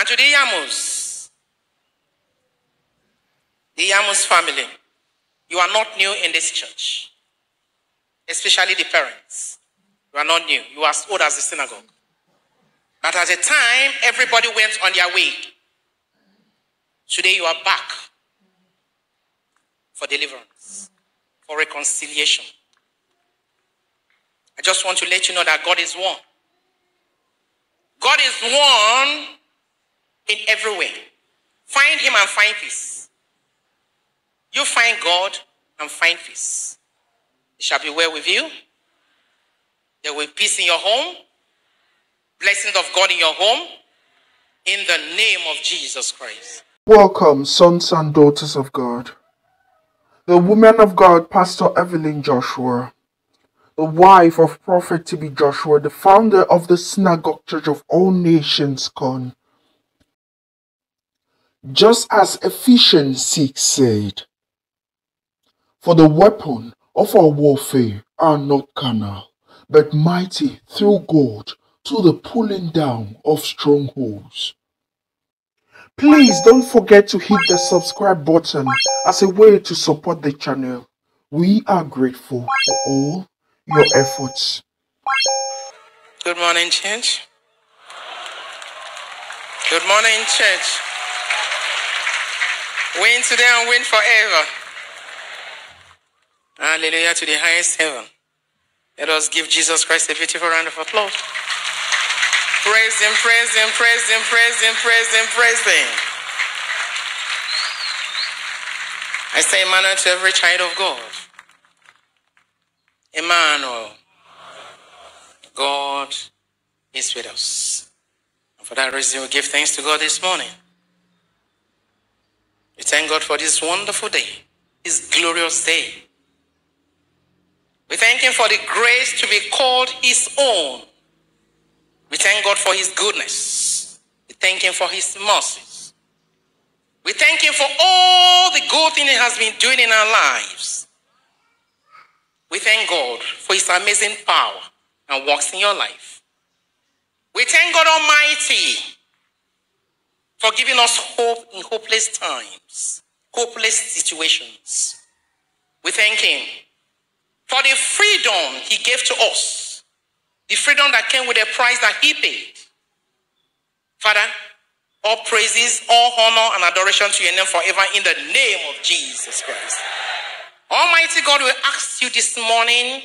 And to the Yamus, the Yamus family, you are not new in this church, especially the parents. You are not new. You are as old as the synagogue. But at the time, everybody went on their way. Today, you are back for deliverance, for reconciliation. I just want to let you know that God is one. God is one in every way. Find Him and find peace. You find God and find peace. It shall be well with you. There will be peace in your home, blessings of God in your home, in the name of Jesus Christ. Welcome, sons and daughters of God. The woman of God, Pastor Evelyn Joshua, the wife of Prophet TB Joshua, the founder of the Synagogue Church of All Nations, SCOAN. Just as Ephesians 6 said, For the weapon of our warfare are not carnal, but mighty through God to the pulling down of strongholds. Please don't forget to hit the subscribe button as a way to support the channel. We are grateful for all your efforts. Good morning, church. Good morning, church. Win today and win forever. Hallelujah to the highest heaven. Let us give Jesus Christ a beautiful round of applause. Praise Him, praise Him, praise Him, praise Him, praise Him, praise Him. I say Emmanuel to every child of God. Emmanuel. God is with us. And for that reason, we give thanks to God this morning. We thank God for this wonderful day, this glorious day. We thank Him for the grace to be called His own. We thank God for His goodness. We thank Him for His mercies. We thank Him for all the good things He has been doing in our lives. We thank God for His amazing power and works in your life. We thank God Almighty for giving us hope in hopeless times, hopeless situations. We thank Him for the freedom He gave to us, the freedom that came with a price that He paid. Father, all praises, all honor, and adoration to your name forever in the name of Jesus Christ. Almighty God, we ask you this morning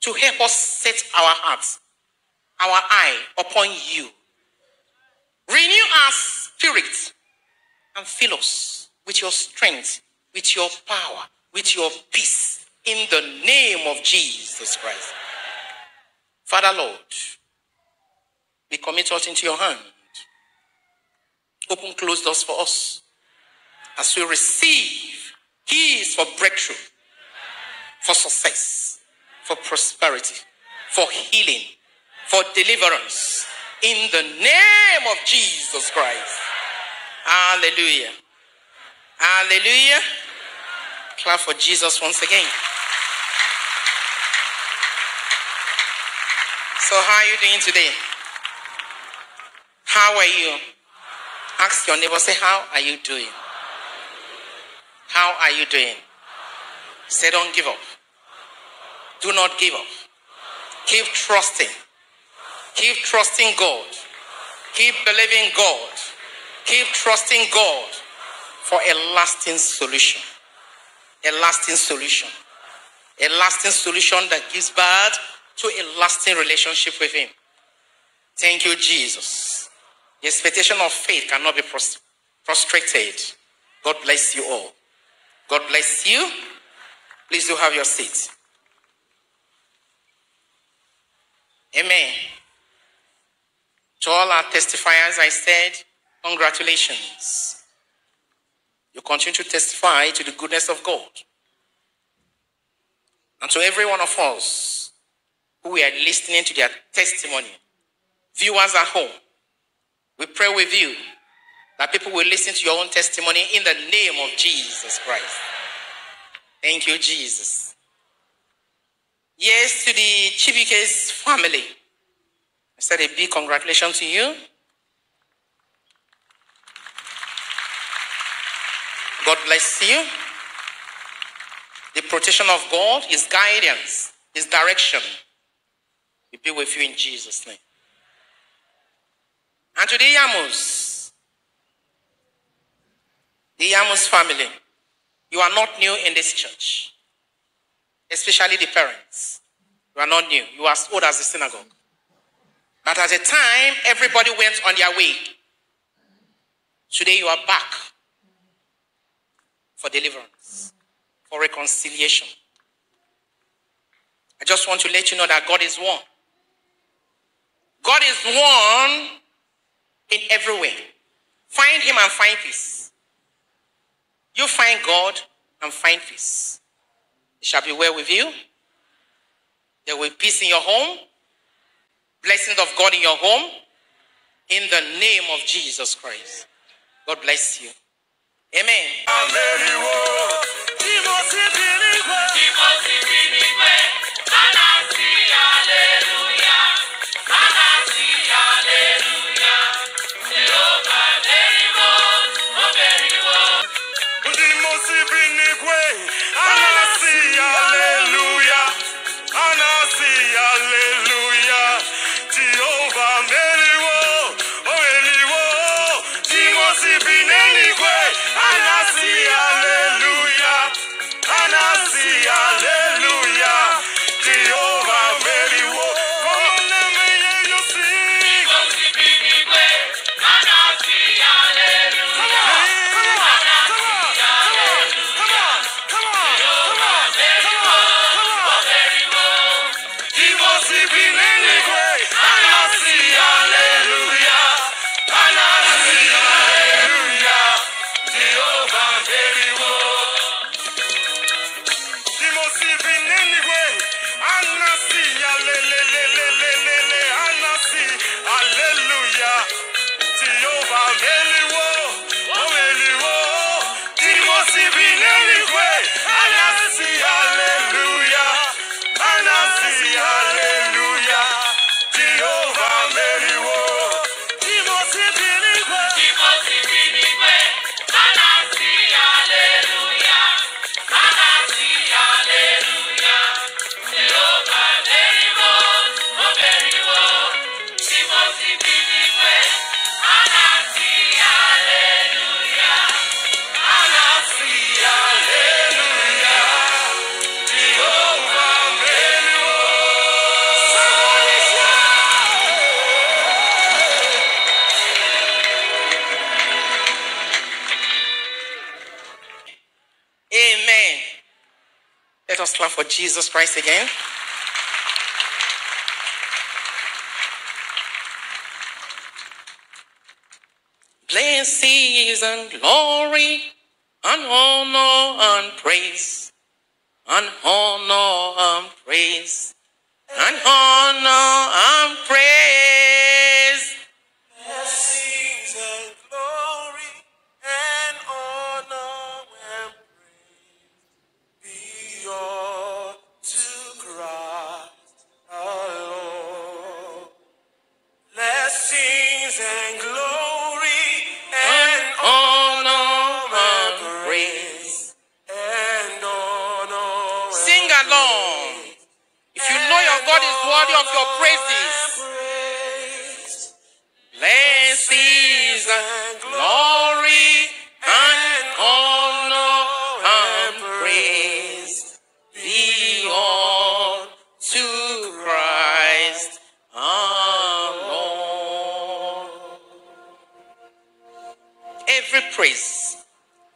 to help us set our hearts, our eye upon you. Renew our spirit and fill us with your strength, with your power, with your peace in the name of Jesus Christ. Father Lord, we commit us into your hand. Open closed doors for us as we receive keys for breakthrough, for success, for prosperity, for healing, for deliverance in the name of Jesus Christ. Hallelujah. Hallelujah. Clap for Jesus once again. So, how are you doing today? How are you? Ask your neighbor, say, How are you doing? How are you doing? Say, Don't give up. Do not give up. Keep trusting. Keep trusting God. Keep believing God. Keep trusting God for a lasting solution. A lasting solution. A lasting solution that gives birth to a lasting relationship with Him. Thank you, Jesus. The expectation of faith cannot be frustrated. God bless you all. God bless you. Please do have your seat. Amen. To all our testifiers, I said, congratulations. You continue to testify to the goodness of God. And to every one of us who are listening to their testimony, viewers at home, we pray with you that people will listen to your own testimony in the name of Jesus Christ. Thank you, Jesus. Yes, to the Chibike's family said a big congratulations to you. God bless you. The protection of God, His guidance, His direction We be with you in Jesus' name. And to the Yamus, the Yamus family, you are not new in this church, especially the parents. You are not new. You are as old as the synagogue. But at the time, everybody went on their way. Today, you are back for deliverance, for reconciliation. I just want to let you know that God is one. God is one in every way. Find Him and find peace. You find God and find peace. It shall be well with you. There will be peace in your home, blessings of God in your home, in the name of Jesus Christ. God bless you. Amen. Jesus Christ again. Blessings and glory and honor and praise and honor and praise and honor and praise. And glory and honor and praise be all to Christ alone. Every praise,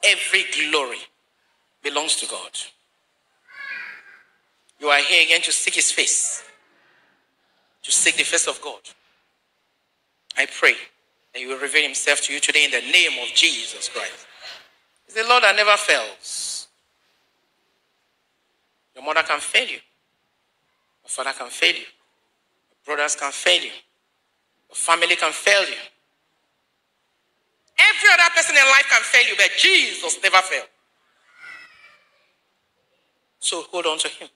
every glory belongs to God. You are here again to seek His face, to seek the face of God. I pray that He will reveal Himself to you today in the name of Jesus Christ. He's the Lord that never fails. Your mother can fail you, your father can fail you, your brothers can fail you, your family can fail you. Every other person in life can fail you, but Jesus never failed. So hold on to Him.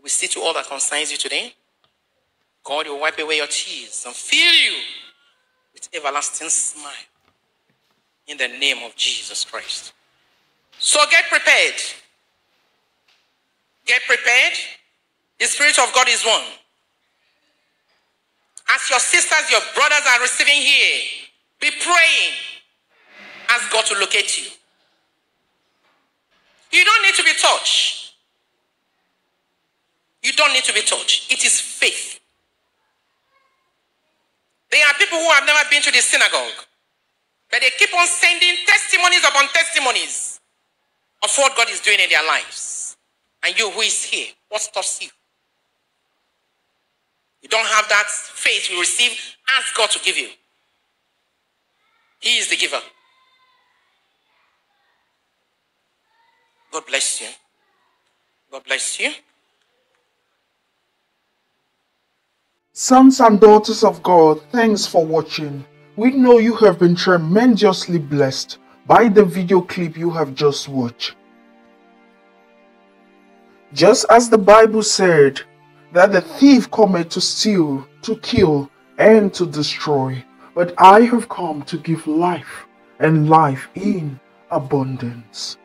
We see to all that concerns you today. God will wipe away your tears and fill you with everlasting smile. in the name of Jesus Christ. So get prepared. Get prepared. The Spirit of God is one. As your sisters, your brothers are receiving here, be praying. Ask God to locate you. You don't need to be touched. You don't need to be touched. It is faith. There are people who have never been to the synagogue, but they keep on sending testimonies upon testimonies of what God is doing in their lives. And you who is here, what stops you? You don't have that faith you receive, ask God to give you. He is the giver. God bless you. God bless you. Sons and daughters of God, thanks for watching. We know you have been tremendously blessed by the video clip you have just watched. Just as the Bible said that the thief cometh to steal, to kill, and to destroy, but I have come to give life and life in abundance.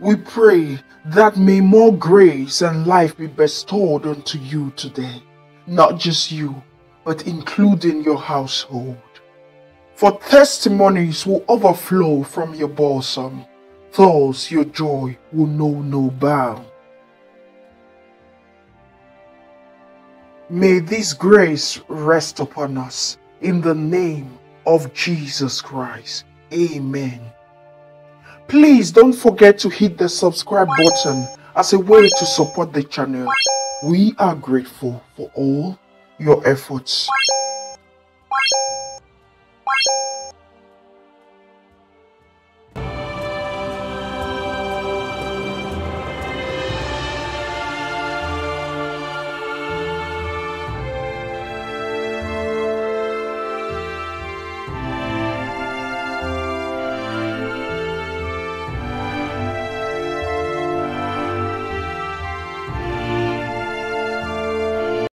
We pray that may more grace and life be bestowed unto you today, not just you, but including your household. For testimonies will overflow from your bosom, thus your joy will know no bound. May this grace rest upon us in the name of Jesus Christ. Amen. Please don't forget to hit the subscribe button as a way to support the channel. We are grateful for all your efforts.